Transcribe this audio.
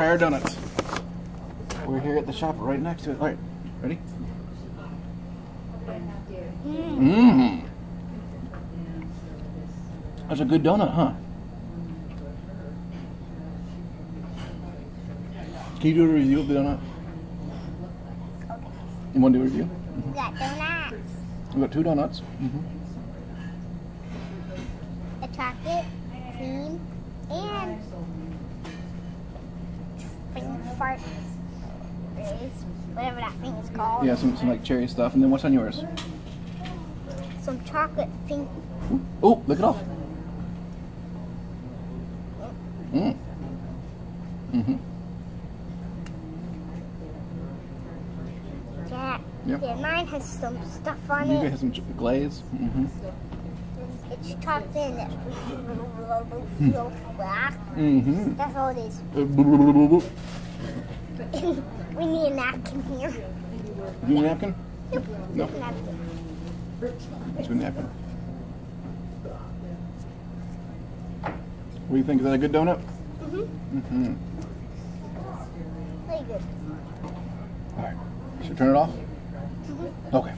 try our donuts. We're here at the shop right next to it. All right, ready? Mmm. That's a good donut, huh? Can you do a review of the donut? You want to do a review? We got donuts, We got two donuts. Mm-hmm. a chocolate, cream, and fart. Whatever that thing is called. Yeah, some, some like cherry stuff. And then what's on yours? Some chocolate thing. Oh, look it off. Mm. Mm-hmm. Yeah. Yep. Yeah, mine has some stuff on You it. get some ch- glaze. Mm-hmm. It's chocolate and it's Mm-hmm. That's all it is. we need a napkin here. You need a napkin? Nope. No. Napkin. Do a napkin. What do you think? Is that a good donut? Mm-hmm. Mm-hmm. Very good. All right. Should we turn it off? Mm-hmm. Okay.